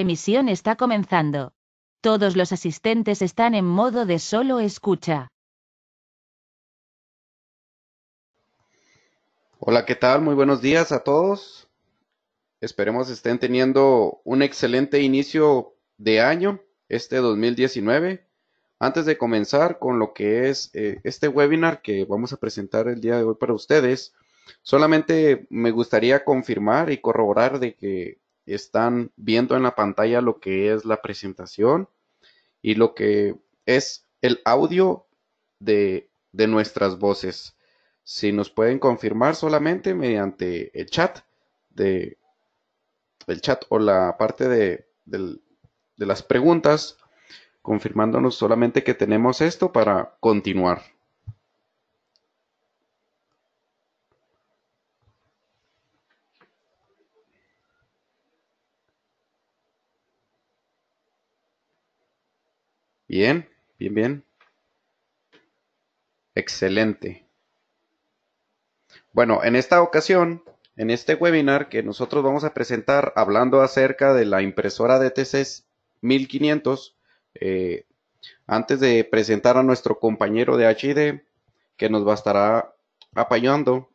emisión está comenzando. Todos los asistentes están en modo de solo escucha. Hola, ¿qué tal? Muy buenos días a todos. Esperemos estén teniendo un excelente inicio de año, este 2019. Antes de comenzar con lo que es eh, este webinar que vamos a presentar el día de hoy para ustedes, solamente me gustaría confirmar y corroborar de que están viendo en la pantalla lo que es la presentación y lo que es el audio de, nuestras voces. Si nos pueden confirmar solamente mediante el chat de el chat o la parte de, de las preguntas, confirmándonos solamente que tenemos esto para continuar. Bien, bien, bien. Excelente. Bueno, en esta ocasión, en este webinar que nosotros vamos a presentar hablando acerca de la impresora DTC 1500, eh, antes de presentar a nuestro compañero de HID que nos va a estar apoyando,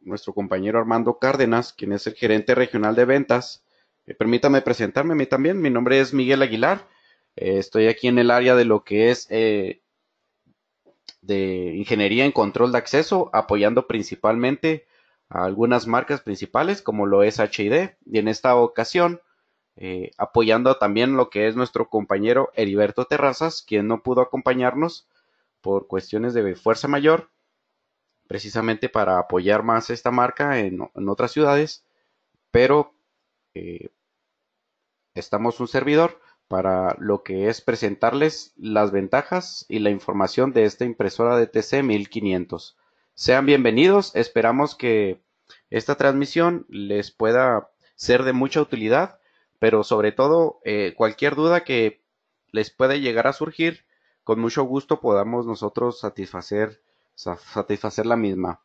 nuestro compañero Armando Cárdenas, quien es el gerente regional de ventas, eh, permítame presentarme a mí también. Mi nombre es Miguel Aguilar. Eh, estoy aquí en el área de lo que es eh, de ingeniería en control de acceso, apoyando principalmente a algunas marcas principales como lo es HID y en esta ocasión eh, apoyando también lo que es nuestro compañero Heriberto Terrazas, quien no pudo acompañarnos por cuestiones de fuerza mayor, precisamente para apoyar más esta marca en, en otras ciudades, pero estamos un servidor para lo que es presentarles las ventajas y la información de esta impresora de TC 1500. Sean bienvenidos, esperamos que esta transmisión les pueda ser de mucha utilidad, pero sobre todo eh, cualquier duda que les pueda llegar a surgir, con mucho gusto podamos nosotros satisfacer, satisfacer la misma.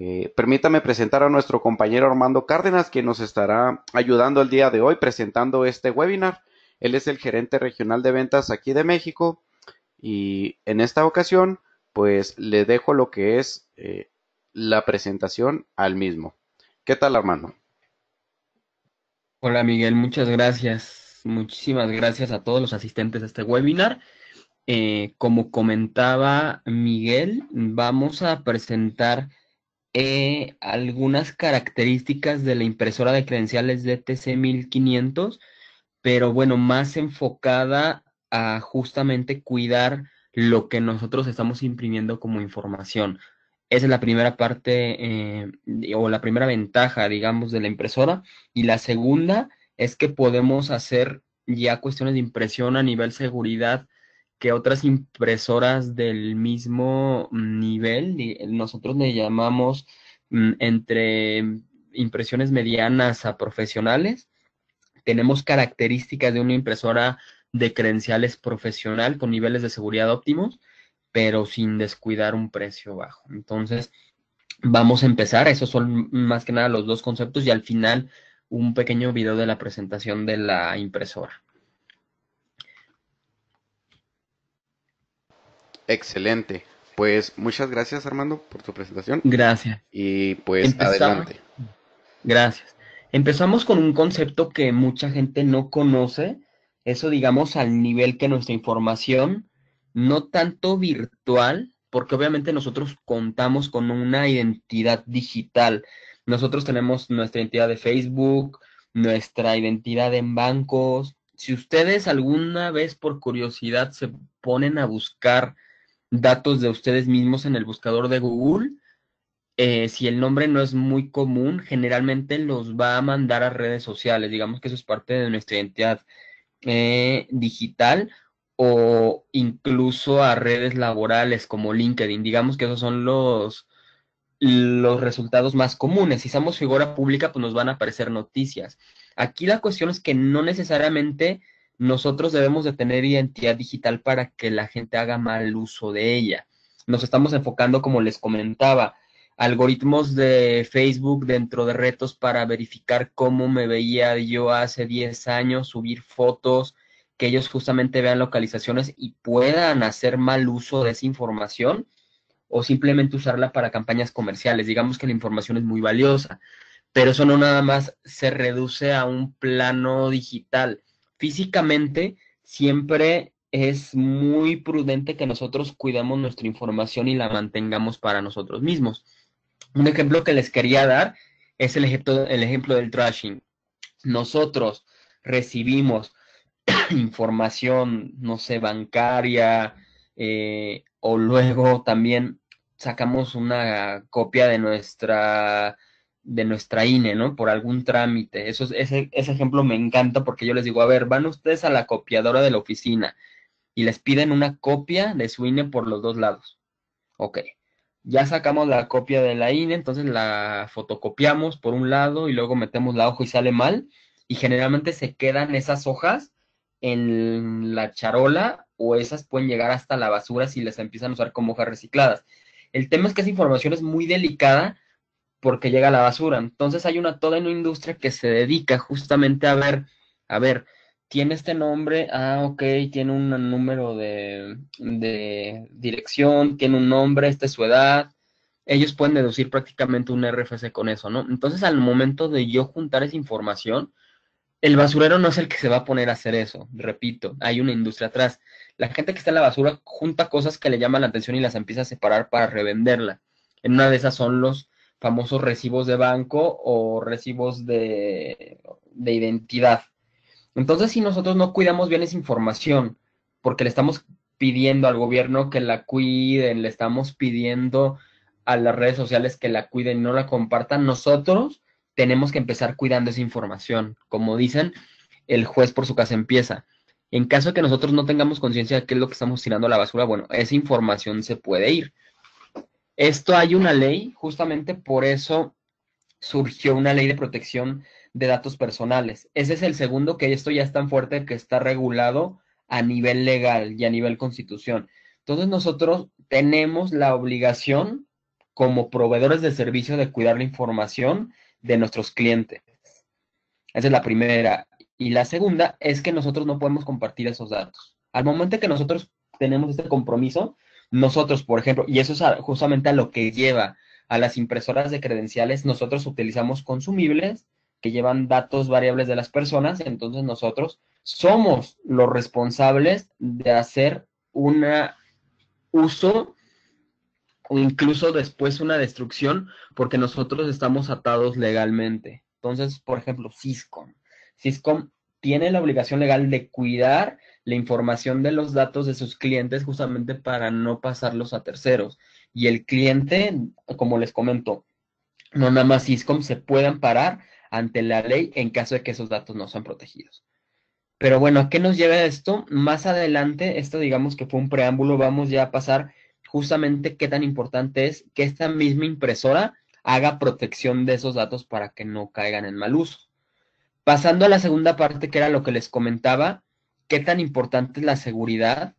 Eh, permítame presentar a nuestro compañero Armando Cárdenas, quien nos estará ayudando el día de hoy presentando este webinar. Él es el gerente regional de ventas aquí de México y en esta ocasión pues le dejo lo que es eh, la presentación al mismo. ¿Qué tal Armando? Hola Miguel, muchas gracias. Muchísimas gracias a todos los asistentes de este webinar. Eh, como comentaba Miguel, vamos a presentar eh, algunas características de la impresora de credenciales DTC 1500 pero bueno, más enfocada a justamente cuidar lo que nosotros estamos imprimiendo como información. Esa es la primera parte eh, o la primera ventaja, digamos, de la impresora. Y la segunda es que podemos hacer ya cuestiones de impresión a nivel seguridad que otras impresoras del mismo nivel, nosotros le llamamos mm, entre impresiones medianas a profesionales, tenemos características de una impresora de credenciales profesional con niveles de seguridad óptimos, pero sin descuidar un precio bajo. Entonces, vamos a empezar. Esos son más que nada los dos conceptos y al final un pequeño video de la presentación de la impresora. Excelente. Pues muchas gracias Armando por tu presentación. Gracias. Y pues adelante. Gracias. Empezamos con un concepto que mucha gente no conoce, eso digamos al nivel que nuestra información, no tanto virtual, porque obviamente nosotros contamos con una identidad digital. Nosotros tenemos nuestra identidad de Facebook, nuestra identidad en bancos. Si ustedes alguna vez por curiosidad se ponen a buscar datos de ustedes mismos en el buscador de Google, eh, si el nombre no es muy común, generalmente los va a mandar a redes sociales. Digamos que eso es parte de nuestra identidad eh, digital o incluso a redes laborales como LinkedIn. Digamos que esos son los, los resultados más comunes. Si somos figura pública, pues nos van a aparecer noticias. Aquí la cuestión es que no necesariamente nosotros debemos de tener identidad digital para que la gente haga mal uso de ella. Nos estamos enfocando, como les comentaba, algoritmos de Facebook dentro de retos para verificar cómo me veía yo hace 10 años, subir fotos, que ellos justamente vean localizaciones y puedan hacer mal uso de esa información o simplemente usarla para campañas comerciales. Digamos que la información es muy valiosa, pero eso no nada más se reduce a un plano digital. Físicamente, siempre es muy prudente que nosotros cuidemos nuestra información y la mantengamos para nosotros mismos. Un ejemplo que les quería dar es el ejemplo, el ejemplo del trashing. Nosotros recibimos información, no sé, bancaria, eh, o luego también sacamos una copia de nuestra de nuestra INE, ¿no? Por algún trámite. Eso, ese, ese ejemplo me encanta porque yo les digo, a ver, van ustedes a la copiadora de la oficina y les piden una copia de su INE por los dos lados. Ok, ya sacamos la copia de la INE, entonces la fotocopiamos por un lado y luego metemos la hoja y sale mal. Y generalmente se quedan esas hojas en la charola o esas pueden llegar hasta la basura si les empiezan a usar como hojas recicladas. El tema es que esa información es muy delicada porque llega a la basura. Entonces hay una toda una industria que se dedica justamente a ver, a ver, tiene este nombre, ah, ok, tiene un número de, de dirección, tiene un nombre, esta es su edad. Ellos pueden deducir prácticamente un RFC con eso, ¿no? Entonces al momento de yo juntar esa información, el basurero no es el que se va a poner a hacer eso, repito, hay una industria atrás. La gente que está en la basura junta cosas que le llaman la atención y las empieza a separar para revenderla. En una de esas son los famosos recibos de banco o recibos de, de identidad. Entonces, si nosotros no cuidamos bien esa información, porque le estamos pidiendo al gobierno que la cuiden, le estamos pidiendo a las redes sociales que la cuiden no la compartan, nosotros tenemos que empezar cuidando esa información. Como dicen, el juez por su casa empieza. En caso de que nosotros no tengamos conciencia de qué es lo que estamos tirando a la basura, bueno, esa información se puede ir. Esto hay una ley, justamente por eso surgió una ley de protección de datos personales. Ese es el segundo, que esto ya es tan fuerte que está regulado a nivel legal y a nivel constitución. Entonces nosotros tenemos la obligación como proveedores de servicio de cuidar la información de nuestros clientes. Esa es la primera. Y la segunda es que nosotros no podemos compartir esos datos. Al momento que nosotros tenemos este compromiso, nosotros, por ejemplo, y eso es justamente a lo que lleva a las impresoras de credenciales, nosotros utilizamos consumibles que llevan datos variables de las personas, entonces nosotros somos los responsables de hacer un uso o incluso después una destrucción porque nosotros estamos atados legalmente. Entonces, por ejemplo, Syscom. Syscom tiene la obligación legal de cuidar la información de los datos de sus clientes justamente para no pasarlos a terceros. Y el cliente, como les comento, no nada más Syscom se puede amparar ante la ley en caso de que esos datos no sean protegidos. Pero bueno, ¿a qué nos lleva esto? Más adelante, esto digamos que fue un preámbulo, vamos ya a pasar justamente qué tan importante es que esta misma impresora haga protección de esos datos para que no caigan en mal uso. Pasando a la segunda parte, que era lo que les comentaba, qué tan importante es la seguridad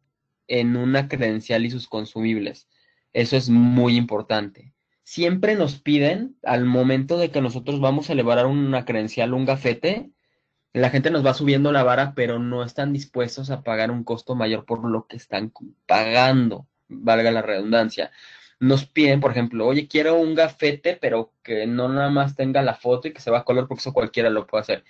en una credencial y sus consumibles. Eso es muy importante. Siempre nos piden, al momento de que nosotros vamos a elevar una credencial, un gafete, la gente nos va subiendo la vara, pero no están dispuestos a pagar un costo mayor por lo que están pagando valga la redundancia. Nos piden, por ejemplo, oye, quiero un gafete, pero que no nada más tenga la foto y que se va a color, porque eso cualquiera lo puede hacer.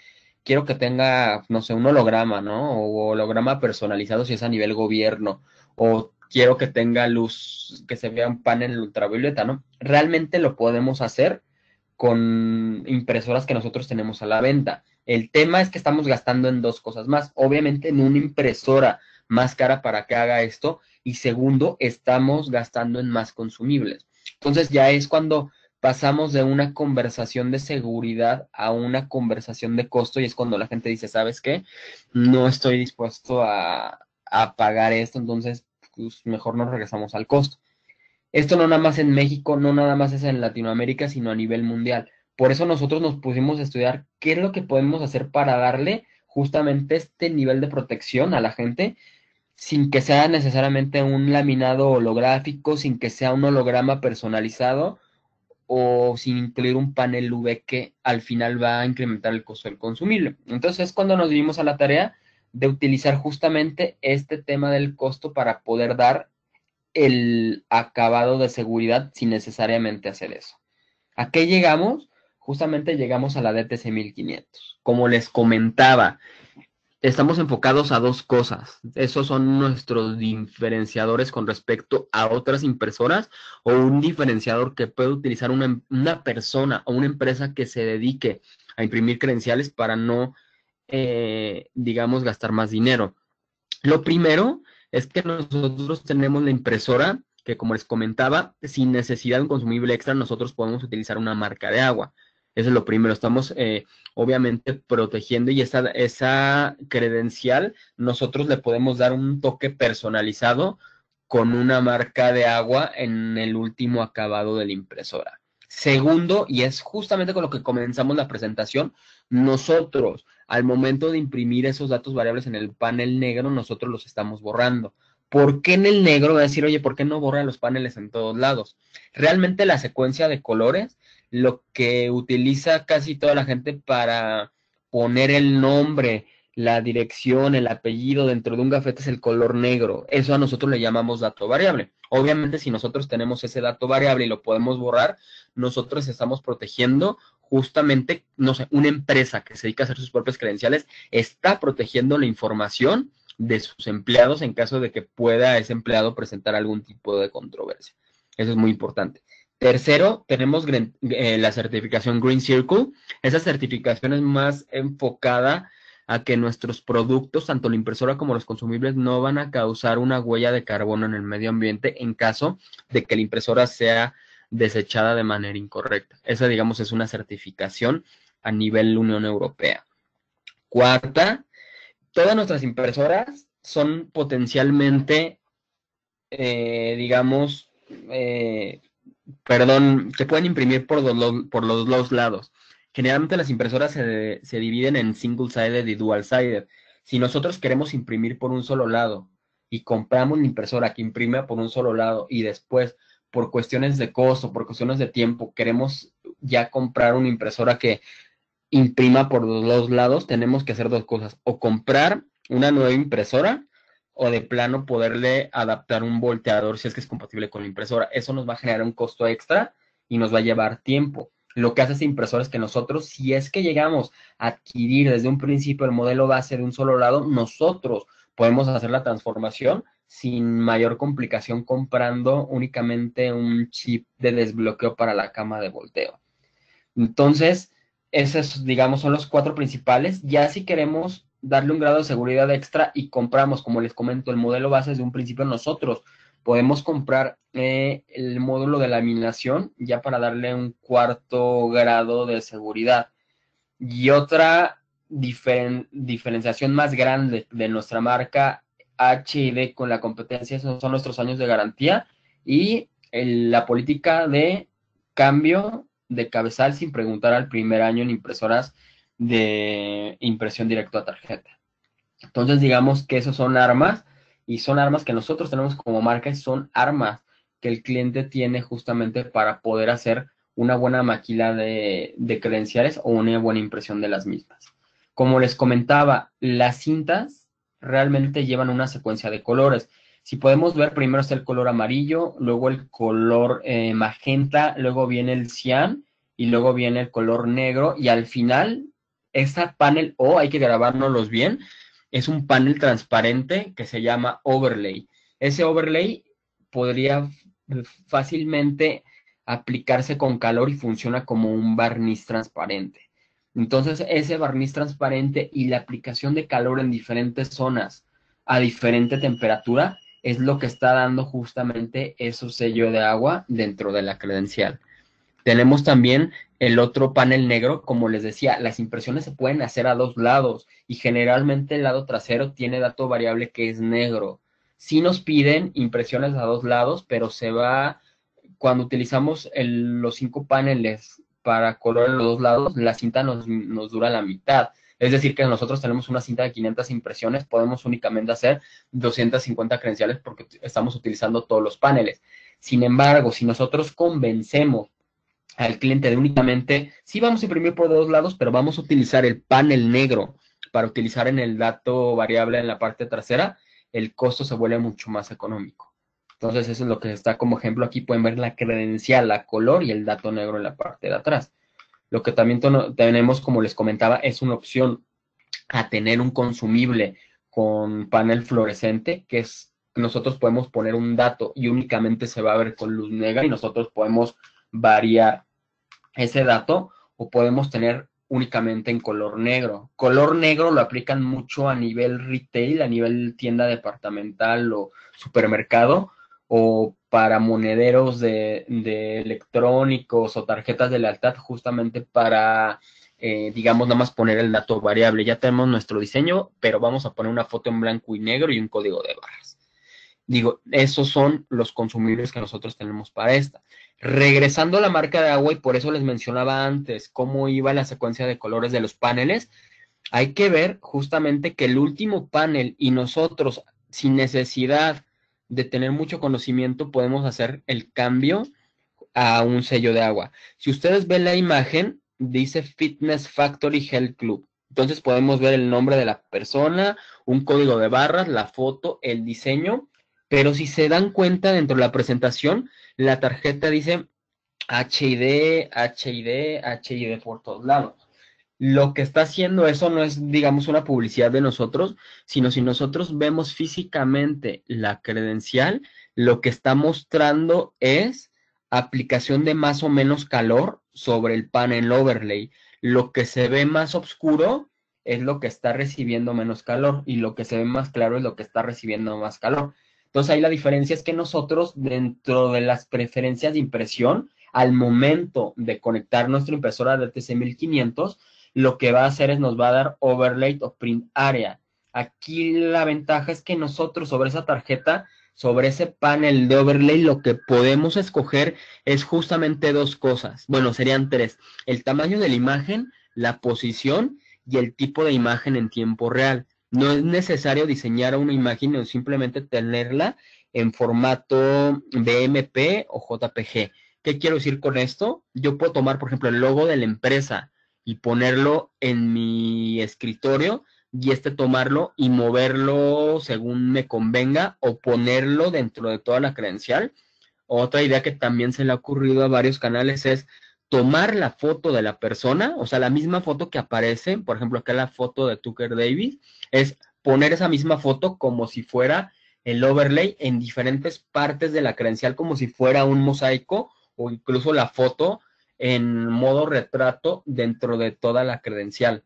Quiero que tenga, no sé, un holograma, ¿no? O holograma personalizado si es a nivel gobierno. O quiero que tenga luz, que se vea un panel ultravioleta, ¿no? Realmente lo podemos hacer con impresoras que nosotros tenemos a la venta. El tema es que estamos gastando en dos cosas más. Obviamente en una impresora más cara para que haga esto y segundo, estamos gastando en más consumibles. Entonces ya es cuando pasamos de una conversación de seguridad a una conversación de costo y es cuando la gente dice, ¿sabes qué? No estoy dispuesto a, pagar esto, entonces pues mejor nos regresamos al costo. Esto no nada más en México, no nada más es en Latinoamérica, sino a nivel mundial. Por eso nosotros nos pusimos a estudiar qué es lo que podemos hacer para darle justamente este nivel de protección a la gente sin que sea necesariamente un laminado holográfico, sin que sea un holograma personalizado o sin incluir un panel UV que al final va a incrementar el costo del consumible. Entonces es cuando nos dimos a la tarea de utilizar justamente este tema del costo para poder dar el acabado de seguridad sin necesariamente hacer eso. ¿A qué llegamos? Justamente llegamos a la DTC 1500. Como les comentaba, estamos enfocados a dos cosas. Esos son nuestros diferenciadores con respecto a otras impresoras o un diferenciador que puede utilizar una, una persona o una empresa que se dedique a imprimir credenciales para no, eh, digamos, gastar más dinero. Lo primero es que nosotros tenemos la impresora que, como les comentaba, sin necesidad de un consumible extra, nosotros podemos utilizar una marca de agua. Eso es lo primero. Estamos eh, obviamente protegiendo y esa, esa credencial nosotros le podemos dar un toque personalizado con una marca de agua en el último acabado de la impresora. Segundo, y es justamente con lo que comenzamos la presentación, nosotros al momento de imprimir esos datos variables en el panel negro, nosotros los estamos borrando. ¿Por qué en el negro? Va a decir, oye, ¿por qué no borra los paneles en todos lados? Realmente la secuencia de colores lo que utiliza casi toda la gente para poner el nombre, la dirección, el apellido dentro de un gafete es el color negro. Eso a nosotros le llamamos dato variable. Obviamente, si nosotros tenemos ese dato variable y lo podemos borrar, nosotros estamos protegiendo justamente, no sé, una empresa que se dedica a hacer sus propias credenciales está protegiendo la información de sus empleados en caso de que pueda ese empleado presentar algún tipo de controversia. Eso es muy importante. Tercero, tenemos eh, la certificación Green Circle. Esa certificación es más enfocada a que nuestros productos, tanto la impresora como los consumibles, no van a causar una huella de carbono en el medio ambiente en caso de que la impresora sea desechada de manera incorrecta. Esa, digamos, es una certificación a nivel Unión Europea. Cuarta, todas nuestras impresoras son potencialmente, eh, digamos, eh, perdón, se pueden imprimir por, por los dos lados. Generalmente las impresoras se, se dividen en single-sided y dual-sided. Si nosotros queremos imprimir por un solo lado y compramos una impresora que imprime por un solo lado y después por cuestiones de costo, por cuestiones de tiempo, queremos ya comprar una impresora que imprima por los dos lados, tenemos que hacer dos cosas. O comprar una nueva impresora o de plano poderle adaptar un volteador si es que es compatible con la impresora. Eso nos va a generar un costo extra y nos va a llevar tiempo. Lo que hace esta impresora es que nosotros, si es que llegamos a adquirir desde un principio el modelo base de un solo lado, nosotros podemos hacer la transformación sin mayor complicación comprando únicamente un chip de desbloqueo para la cama de volteo. Entonces, esos, digamos, son los cuatro principales. Ya si queremos darle un grado de seguridad extra y compramos, como les comento, el modelo base desde un principio nosotros. Podemos comprar eh, el módulo de laminación ya para darle un cuarto grado de seguridad. Y otra diferenciación más grande de nuestra marca HID con la competencia son, son nuestros años de garantía y la política de cambio de cabezal sin preguntar al primer año en impresoras de impresión directa a tarjeta. Entonces, digamos que esos son armas y son armas que nosotros tenemos como marca y son armas que el cliente tiene justamente para poder hacer una buena maquila de credenciales o una buena impresión de las mismas. Como les comentaba, las cintas realmente llevan una secuencia de colores. Si podemos ver, primero está el color amarillo, luego el color eh, magenta, luego viene el cian y luego viene el color negro y al final esta panel O, hay que grabárnoslos bien, es un panel transparente que se llama overlay. Ese overlay podría fácilmente aplicarse con calor y funciona como un barniz transparente. Entonces, ese barniz transparente y la aplicación de calor en diferentes zonas a diferente temperatura es lo que está dando justamente ese sello de agua dentro de la credencial. Tenemos también el otro panel negro, como les decía, las impresiones se pueden hacer a dos lados y generalmente el lado trasero tiene dato variable que es negro. Sí nos piden impresiones a dos lados, pero se va, cuando utilizamos los cinco paneles para color en los dos lados, la cinta nos, nos dura la mitad. Es decir, que nosotros tenemos una cinta de 500 impresiones, podemos únicamente hacer 250 credenciales porque estamos utilizando todos los paneles. Sin embargo, si nosotros convencemos al cliente de únicamente, sí vamos a imprimir por dos lados, pero vamos a utilizar el panel negro para utilizar en el dato variable en la parte trasera, el costo se vuelve mucho más económico. Entonces, eso es lo que está como ejemplo. Aquí pueden ver la credencial, la color y el dato negro en la parte de atrás. Lo que también tenemos, como les comentaba, es una opción a tener un consumible con panel fluorescente, que es nosotros podemos poner un dato y únicamente se va a ver con luz negra y nosotros podemos variar ese dato o podemos tener únicamente en color negro. Color negro lo aplican mucho a nivel retail, a nivel tienda departamental o supermercado, o para monederos de, electrónicos o tarjetas de lealtad, justamente para, eh, digamos, nada más poner el dato variable. Ya tenemos nuestro diseño, pero vamos a poner una foto en blanco y negro y un código de barras. Digo, esos son los consumibles que nosotros tenemos para esta. Regresando a la marca de agua, y por eso les mencionaba antes cómo iba la secuencia de colores de los paneles, hay que ver justamente que el último panel y nosotros, sin necesidad de tener mucho conocimiento, podemos hacer el cambio a un sello de agua. Si ustedes ven la imagen, dice Fitness Factory Health Club. Entonces podemos ver el nombre de la persona, un código de barras, la foto, el diseño, pero si se dan cuenta dentro de la presentación, la tarjeta dice HID, HID, HID por todos lados. Lo que está haciendo eso no es, digamos, una publicidad de nosotros, sino si nosotros vemos físicamente la credencial, lo que está mostrando es aplicación de más o menos calor sobre el panel overlay. Lo que se ve más oscuro es lo que está recibiendo menos calor y lo que se ve más claro es lo que está recibiendo más calor. Entonces ahí la diferencia es que nosotros dentro de las preferencias de impresión, al momento de conectar nuestra impresora de TC 1500, lo que va a hacer es nos va a dar overlay o print area. Aquí la ventaja es que nosotros sobre esa tarjeta, sobre ese panel de overlay, lo que podemos escoger es justamente dos cosas. Bueno, serían tres. El tamaño de la imagen, la posición y el tipo de imagen en tiempo real. No es necesario diseñar una imagen o simplemente tenerla en formato BMP o JPG. ¿Qué quiero decir con esto? Yo puedo tomar, por ejemplo, el logo de la empresa y ponerlo en mi escritorio y este tomarlo y moverlo según me convenga o ponerlo dentro de toda la credencial. Otra idea que también se le ha ocurrido a varios canales es tomar la foto de la persona, o sea, la misma foto que aparece, por ejemplo, acá la foto de Tucker Davis, es poner esa misma foto como si fuera el overlay en diferentes partes de la credencial, como si fuera un mosaico o incluso la foto en modo retrato dentro de toda la credencial.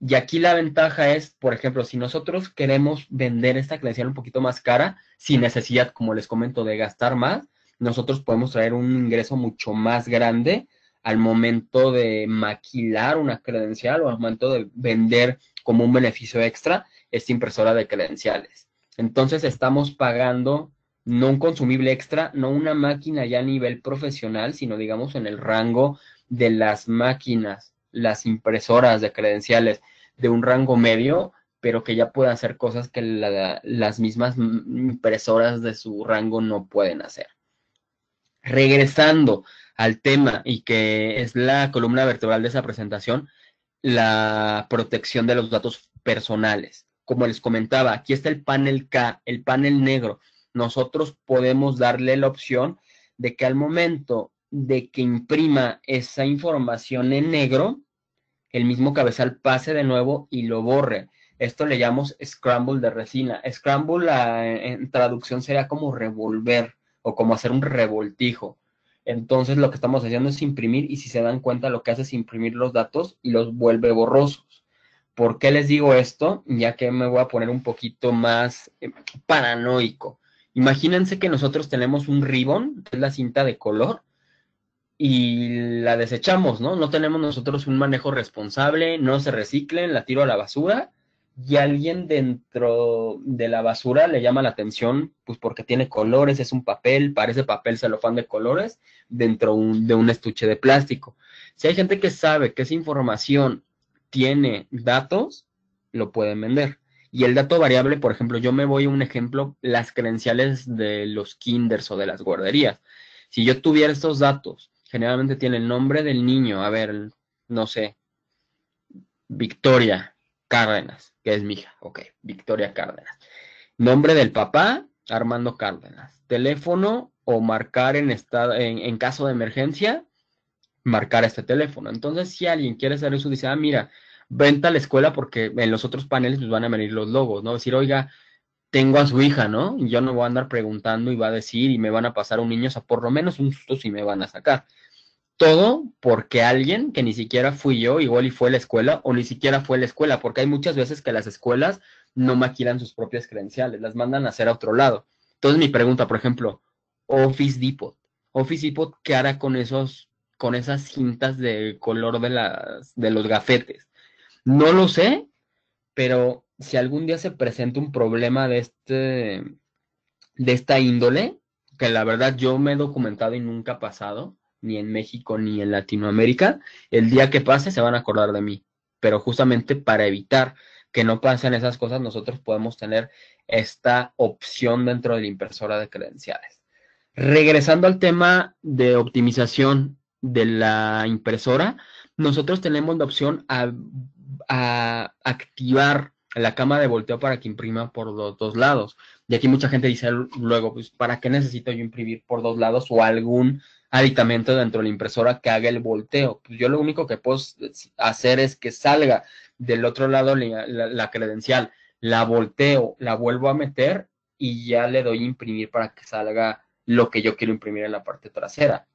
Y aquí la ventaja es, por ejemplo, si nosotros queremos vender esta credencial un poquito más cara, sin necesidad, como les comento, de gastar más, nosotros podemos traer un ingreso mucho más grande al momento de maquilar una credencial o al momento de vender como un beneficio extra esta impresora de credenciales. Entonces estamos pagando no un consumible extra, no una máquina ya a nivel profesional, sino digamos en el rango de las máquinas, las impresoras de credenciales de un rango medio, pero que ya puedan hacer cosas que las mismas impresoras de su rango no pueden hacer regresando al tema y que es la columna vertebral de esa presentación, la protección de los datos personales. Como les comentaba, aquí está el panel K, el panel negro. Nosotros podemos darle la opción de que al momento de que imprima esa información en negro, el mismo cabezal pase de nuevo y lo borre. Esto le llamamos scramble de resina. Scramble en traducción sería como revolver o como hacer un revoltijo. Entonces lo que estamos haciendo es imprimir y si se dan cuenta lo que hace es imprimir los datos y los vuelve borrosos. ¿Por qué les digo esto? Ya que me voy a poner un poquito más eh, paranoico. Imagínense que nosotros tenemos un ribbon, que es la cinta de color, y la desechamos, ¿no? No tenemos nosotros un manejo responsable, no se reciclen, la tiro a la basura y alguien dentro de la basura le llama la atención, pues porque tiene colores, es un papel, parece papel celofán de colores dentro de un estuche de plástico. Si hay gente que sabe que esa información tiene datos, lo pueden vender. Y el dato variable, por ejemplo, yo me voy a un ejemplo, las credenciales de los kinders o de las guarderías. Si yo tuviera estos datos generalmente tiene el nombre del niño, a ver, no sé, Victoria Cárdenas, que es mi hija, ok, Victoria Cárdenas. Nombre del papá, Armando Cárdenas. Teléfono o marcar en, estado, en, caso de emergencia, marcar este teléfono. Entonces, si alguien quiere hacer eso, dice, ah, mira, venta a la escuela porque en los otros paneles pues, van a venir los logos, ¿no? Decir, oiga, tengo a su hija, ¿no? Y yo no voy a andar preguntando y va a decir y me van a pasar un niño, o sea, por lo menos un susto si me van a sacar. Todo porque alguien que ni siquiera fui yo, igual y fue a la escuela, o ni siquiera fue a la escuela, porque hay muchas veces que las escuelas no maquilan sus propias credenciales, las mandan a hacer a otro lado. Entonces mi pregunta, por ejemplo, Office Depot. Office Depot, ¿qué hará con esos, con esas cintas de color de las, de los gafetes? No lo sé, pero si algún día se presenta un problema de este, de esta índole, que la verdad yo me he documentado y nunca ha pasado, ni en México ni en Latinoamérica, el día que pase se van a acordar de mí. Pero justamente para evitar que no pasen esas cosas, nosotros podemos tener esta opción dentro de la impresora de credenciales. Regresando al tema de optimización de la impresora, nosotros tenemos la opción a, a activar la cama de volteo para que imprima por los dos lados. Y aquí mucha gente dice luego, pues, ¿para qué necesito yo imprimir por dos lados o algún aditamento dentro de la impresora que haga el volteo. Pues yo lo único que puedo hacer es que salga del otro lado la, credencial, la volteo, la vuelvo a meter y ya le doy imprimir para que salga lo que yo quiero imprimir en la parte trasera.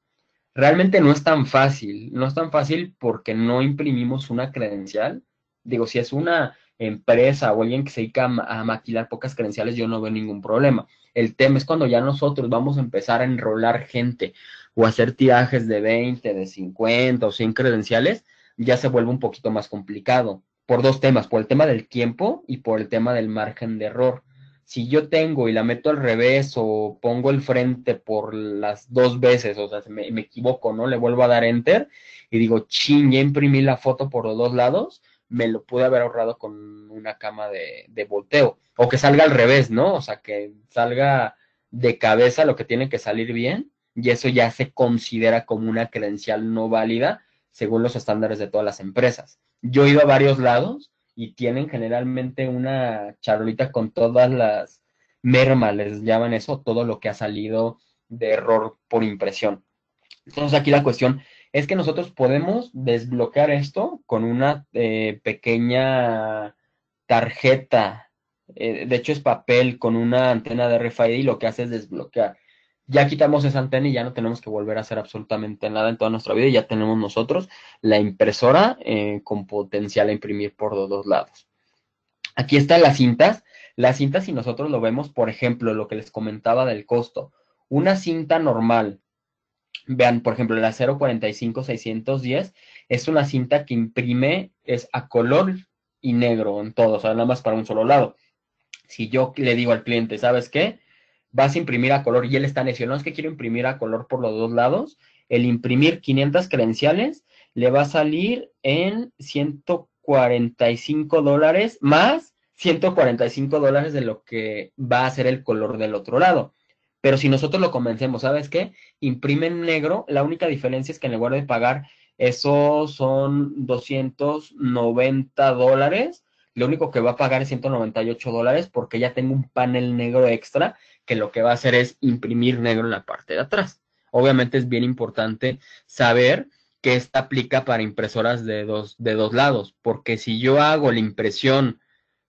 Realmente no es tan fácil, no es tan fácil porque no imprimimos una credencial. Digo, si es una empresa o alguien que se dedica a, maquilar pocas credenciales, yo no veo ningún problema. El tema es cuando ya nosotros vamos a empezar a enrolar gente o hacer tirajes de 20, de 50 o 100 credenciales, ya se vuelve un poquito más complicado. Por dos temas, por el tema del tiempo y por el tema del margen de error. Si yo tengo y la meto al revés o pongo el frente por las dos veces, o sea, me, me equivoco, ¿no? Le vuelvo a dar enter y digo, ching, ya imprimí la foto por los dos lados, me lo pude haber ahorrado con una cama de, volteo. O que salga al revés, ¿no? O sea, que salga de cabeza lo que tiene que salir bien y eso ya se considera como una credencial no válida según los estándares de todas las empresas. Yo he ido a varios lados y tienen generalmente una charolita con todas las mermas, les llaman eso, todo lo que ha salido de error por impresión. Entonces aquí la cuestión es que nosotros podemos desbloquear esto con una eh, pequeña tarjeta, eh, de hecho es papel con una antena de RFID y lo que hace es desbloquear ya quitamos esa antena y ya no tenemos que volver a hacer absolutamente nada en toda nuestra vida. Ya tenemos nosotros la impresora eh, con potencial a imprimir por los dos lados. Aquí están las cintas. Las cintas, si nosotros lo vemos, por ejemplo, lo que les comentaba del costo. Una cinta normal, vean, por ejemplo, la 045-610 es una cinta que imprime, es a color y negro en todo, o sea, nada más para un solo lado. Si yo le digo al cliente, ¿sabes qué? vas a imprimir a color y él está necio, no es que quiero imprimir a color por los dos lados, el imprimir 500 credenciales le va a salir en 145 dólares más 145 dólares de lo que va a ser el color del otro lado. Pero si nosotros lo convencemos, ¿sabes qué? Imprime en negro, la única diferencia es que en lugar de pagar eso son 290 dólares, lo único que va a pagar es 198 dólares porque ya tengo un panel negro extra que lo que va a hacer es imprimir negro en la parte de atrás. Obviamente es bien importante saber que esta aplica para impresoras de dos, de dos lados, porque si yo hago la impresión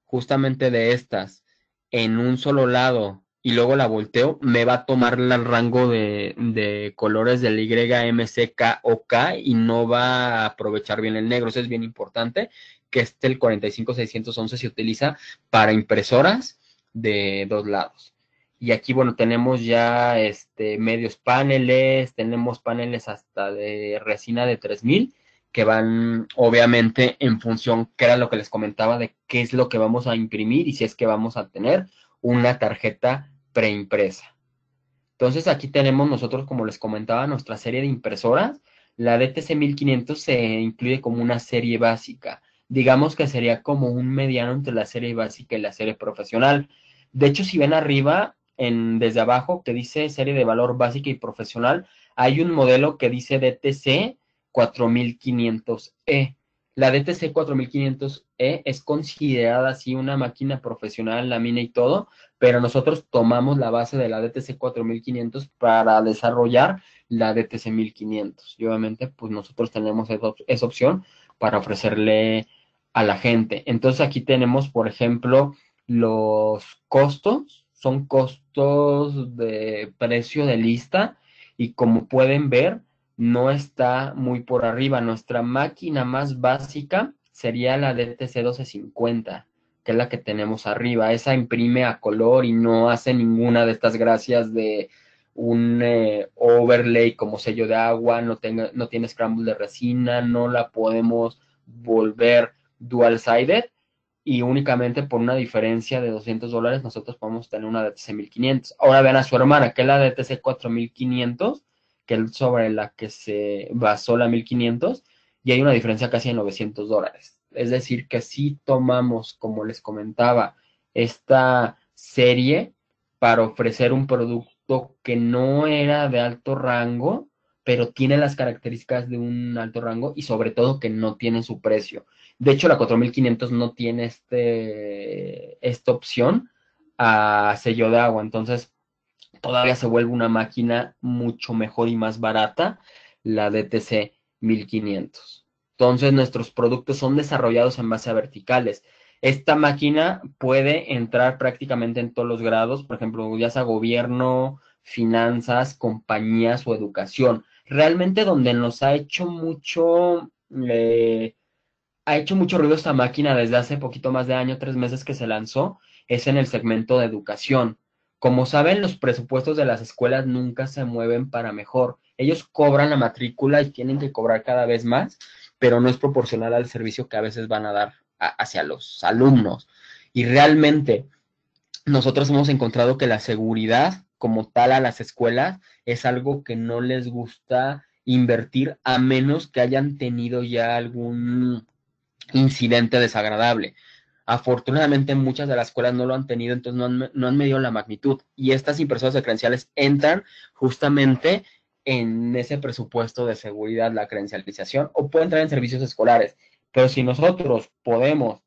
justamente de estas en un solo lado y luego la volteo, me va a tomar el rango de, de colores del YMCK o K y no va a aprovechar bien el negro. Eso es bien importante, que este el 45611 se utiliza para impresoras de dos lados. Y aquí, bueno, tenemos ya este, medios paneles, tenemos paneles hasta de resina de 3000 que van obviamente en función, que era lo que les comentaba, de qué es lo que vamos a imprimir y si es que vamos a tener una tarjeta preimpresa. Entonces aquí tenemos nosotros, como les comentaba, nuestra serie de impresoras. La DTC 1500 se incluye como una serie básica. Digamos que sería como un mediano entre la serie básica y la serie profesional. De hecho, si ven arriba, en, desde abajo que dice serie de valor básica y profesional, hay un modelo que dice DTC 4500E. La DTC 4500E es considerada así una máquina profesional, la mina y todo, pero nosotros tomamos la base de la DTC 4500 para desarrollar la DTC 1500. Y obviamente, pues nosotros tenemos esa opción para ofrecerle a la gente. Entonces aquí tenemos, por ejemplo, los costos, son costos de precio de lista y como pueden ver, no está muy por arriba. Nuestra máquina más básica sería la DTC 1250, que es la que tenemos arriba. Esa imprime a color y no hace ninguna de estas gracias de un eh, overlay como sello de agua, no, tenga, no tiene scramble de resina, no la podemos volver dual sided y únicamente por una diferencia de 200 dólares nosotros podemos tener una DTC 1500. Ahora vean a su hermana, que es la DTC 4500, que es sobre la que se basó la 1500, y hay una diferencia casi de 900 dólares. Es decir, que si tomamos, como les comentaba, esta serie para ofrecer un producto que no era de alto rango, pero tiene las características de un alto rango y sobre todo que no tiene su precio. De hecho, la 4500 no tiene este, esta opción a sello de agua, entonces todavía se vuelve una máquina mucho mejor y más barata, la DTC 1500. Entonces, nuestros productos son desarrollados en base a verticales. Esta máquina puede entrar prácticamente en todos los grados, por ejemplo, ya sea gobierno, finanzas, compañías o educación. Realmente donde nos ha hecho mucho eh, ha hecho mucho ruido esta máquina desde hace poquito más de año, tres meses que se lanzó, es en el segmento de educación. Como saben, los presupuestos de las escuelas nunca se mueven para mejor. Ellos cobran la matrícula y tienen que cobrar cada vez más, pero no es proporcional al servicio que a veces van a dar hacia los alumnos. Y realmente nosotros hemos encontrado que la seguridad como tal a las escuelas es algo que no les gusta invertir a menos que hayan tenido ya algún incidente desagradable. Afortunadamente muchas de las escuelas no lo han tenido, entonces no han, no han medido la magnitud. Y estas impresoras de entran justamente en ese presupuesto de seguridad, la credencialización, o puede entrar en servicios escolares. Pero si nosotros podemos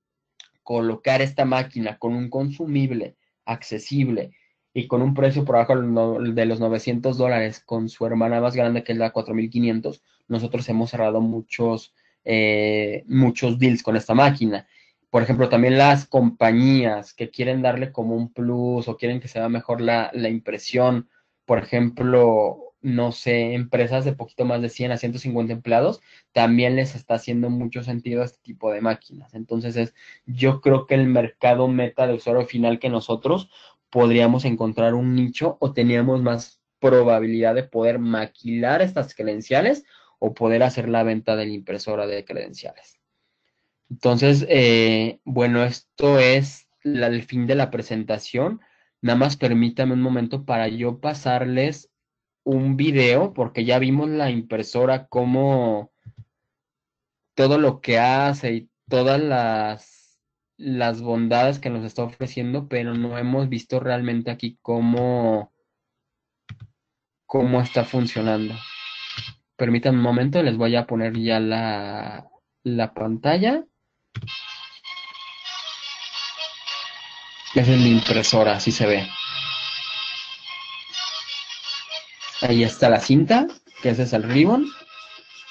colocar esta máquina con un consumible accesible y con un precio por abajo de los 900 dólares con su hermana más grande que es la 4500, nosotros hemos cerrado muchos eh, muchos deals con esta máquina. Por ejemplo, también las compañías que quieren darle como un plus o quieren que se vea mejor la, la impresión, por ejemplo, no sé, empresas de poquito más de 100 a 150 empleados, también les está haciendo mucho sentido este tipo de máquinas. Entonces, es, yo creo que el mercado meta de usuario final que nosotros podríamos encontrar un nicho o teníamos más probabilidad de poder maquilar estas credenciales o poder hacer la venta de la impresora de credenciales. Entonces, eh, bueno, esto es el fin de la presentación. Nada más permítame un momento para yo pasarles un video, porque ya vimos la impresora, como todo lo que hace y todas las, las bondades que nos está ofreciendo, pero no hemos visto realmente aquí cómo, cómo está funcionando. Permítanme un momento, les voy a poner ya la, la pantalla. Esa es la impresora, así se ve. Ahí está la cinta, que ese es el ribbon.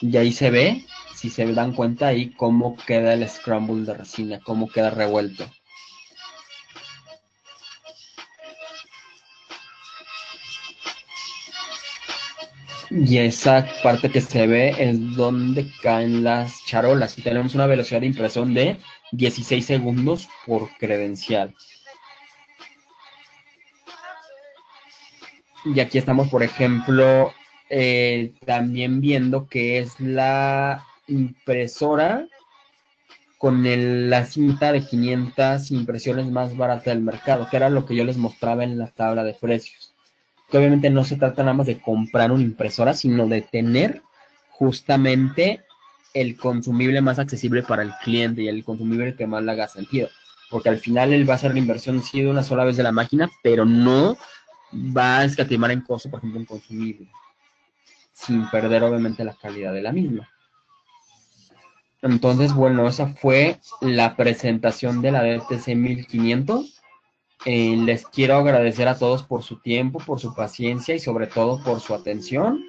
Y ahí se ve, si se dan cuenta ahí, cómo queda el scramble de resina, cómo queda revuelto. Y esa parte que se ve es donde caen las charolas. Y tenemos una velocidad de impresión de 16 segundos por credencial. Y aquí estamos, por ejemplo, eh, también viendo que es la impresora con la cinta de 500 impresiones más barata del mercado, que era lo que yo les mostraba en la tabla de precios que obviamente no se trata nada más de comprar una impresora, sino de tener justamente el consumible más accesible para el cliente y el consumible que más le haga sentido. Porque al final él va a hacer la inversión sí de una sola vez de la máquina, pero no va a escatimar en costo, por ejemplo, en consumible. sin perder obviamente la calidad de la misma. Entonces, bueno, esa fue la presentación de la DTC 1500. Eh, les quiero agradecer a todos por su tiempo, por su paciencia y sobre todo por su atención.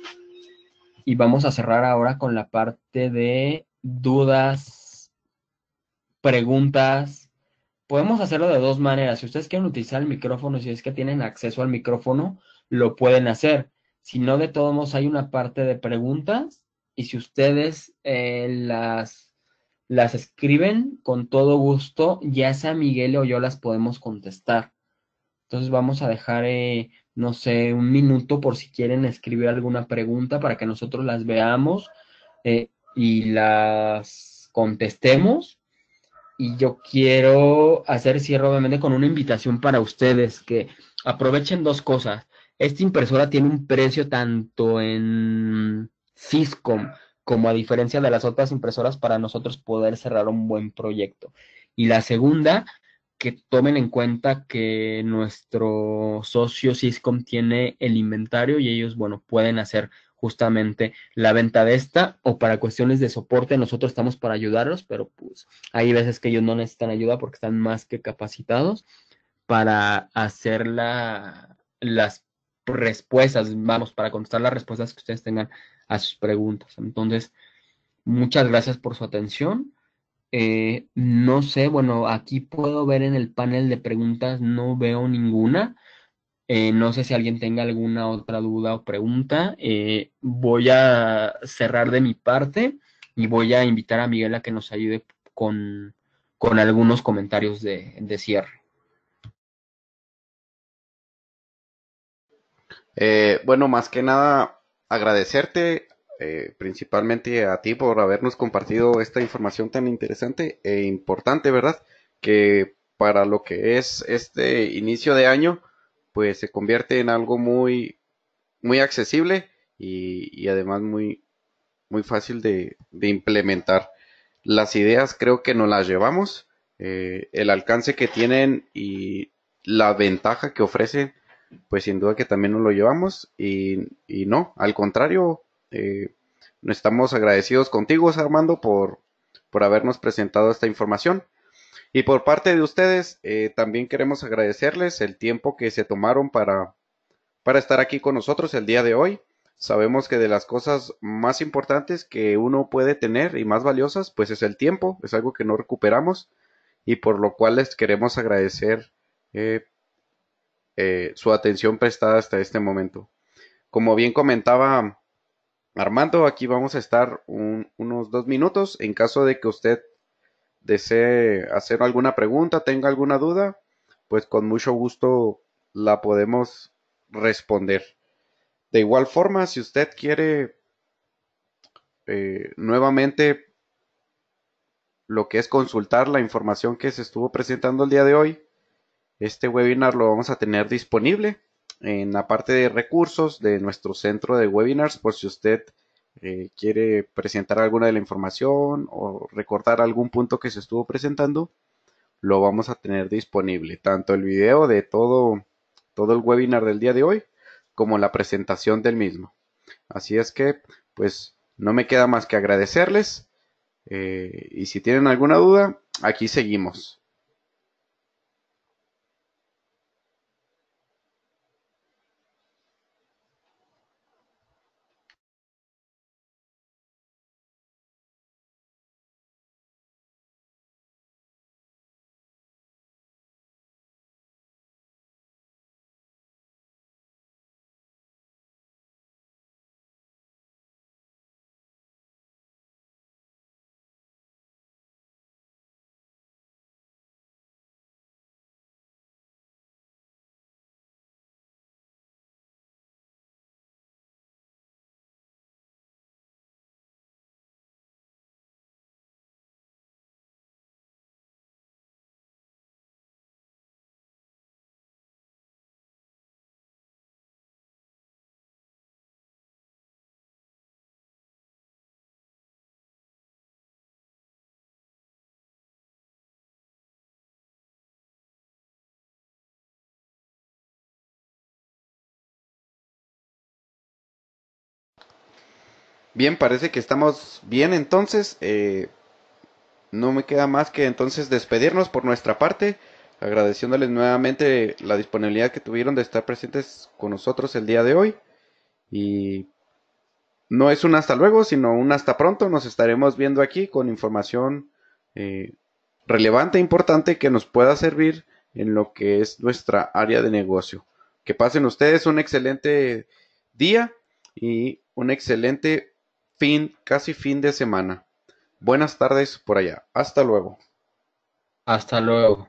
Y vamos a cerrar ahora con la parte de dudas, preguntas. Podemos hacerlo de dos maneras. Si ustedes quieren utilizar el micrófono, si es que tienen acceso al micrófono, lo pueden hacer. Si no, de todos modos, hay una parte de preguntas y si ustedes eh, las, las escriben con todo gusto, ya sea Miguel o yo las podemos contestar. Entonces vamos a dejar, eh, no sé, un minuto por si quieren escribir alguna pregunta para que nosotros las veamos eh, y las contestemos. Y yo quiero hacer cierre obviamente con una invitación para ustedes que aprovechen dos cosas. Esta impresora tiene un precio tanto en Syscom como a diferencia de las otras impresoras para nosotros poder cerrar un buen proyecto. Y la segunda, que tomen en cuenta que nuestro socio Syscom tiene el inventario y ellos, bueno, pueden hacer justamente la venta de esta o para cuestiones de soporte nosotros estamos para ayudarlos, pero pues hay veces que ellos no necesitan ayuda porque están más que capacitados para hacer la, las respuestas, vamos, para contestar las respuestas que ustedes tengan a sus preguntas. Entonces, muchas gracias por su atención. Eh, no sé, bueno, aquí puedo ver en el panel de preguntas, no veo ninguna. Eh, no sé si alguien tenga alguna otra duda o pregunta. Eh, voy a cerrar de mi parte y voy a invitar a Miguel a que nos ayude con, con algunos comentarios de, de cierre. Eh, bueno, más que nada, agradecerte principalmente a ti por habernos compartido esta información tan interesante e importante, ¿verdad? Que para lo que es este inicio de año, pues se convierte en algo muy, muy accesible y, además muy, muy fácil de, implementar. Las ideas creo que nos las llevamos, eh, el alcance que tienen y la ventaja que ofrecen pues sin duda que también nos lo llevamos y, no, al contrario, eh, estamos agradecidos contigo, Armando, por, por habernos presentado esta información. Y por parte de ustedes, eh, también queremos agradecerles el tiempo que se tomaron para, para estar aquí con nosotros el día de hoy. Sabemos que de las cosas más importantes que uno puede tener y más valiosas, pues es el tiempo, es algo que no recuperamos y por lo cual les queremos agradecer eh, eh, su atención prestada hasta este momento. Como bien comentaba Armando, aquí vamos a estar unos dos minutos en caso de que usted desee hacer alguna pregunta, tenga alguna duda, pues con mucho gusto la podemos responder. De igual forma, si usted quiere eh, nuevamente lo que es consultar la información que se estuvo presentando el día de hoy, este webinar lo vamos a tener disponible en la parte de recursos de nuestro centro de webinars por si usted eh, quiere presentar alguna de la información o recordar algún punto que se estuvo presentando, lo vamos a tener disponible, tanto el video de todo, todo el webinar del día de hoy como la presentación del mismo. Así es que, pues, no me queda más que agradecerles eh, y si tienen alguna duda, aquí seguimos. Bien, parece que estamos bien entonces. Eh, no me queda más que entonces despedirnos por nuestra parte, agradeciéndoles nuevamente la disponibilidad que tuvieron de estar presentes con nosotros el día de hoy. Y no es un hasta luego, sino un hasta pronto. Nos estaremos viendo aquí con información eh, relevante e importante que nos pueda servir en lo que es nuestra área de negocio. Que pasen ustedes un excelente día y un excelente fin, casi fin de semana. Buenas tardes por allá. Hasta luego. Hasta luego.